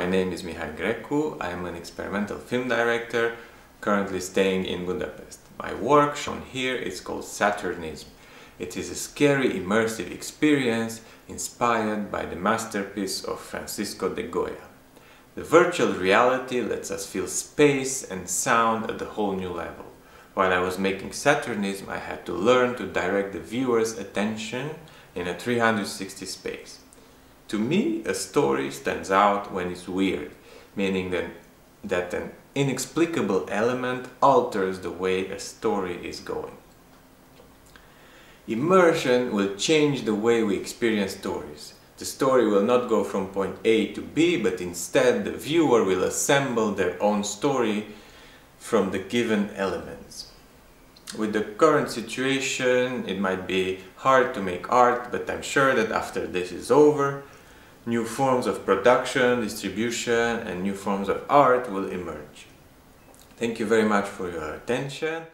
my name is Mihai Grecu. I am an experimental film director currently staying in Budapest. My work shown here is called Saturnism. It is a scary immersive experience inspired by the masterpiece of Francisco de Goya. The virtual reality lets us feel space and sound at a whole new level. While I was making Saturnism, I had to learn to direct the viewer's attention in a 360 space. To me, a story stands out when it's weird, meaning that, that an inexplicable element alters the way a story is going. Immersion will change the way we experience stories. The story will not go from point A to B, but instead the viewer will assemble their own story from the given elements. With the current situation, it might be hard to make art, but I'm sure that after this is over, new forms of production, distribution and new forms of art will emerge. Thank you very much for your attention.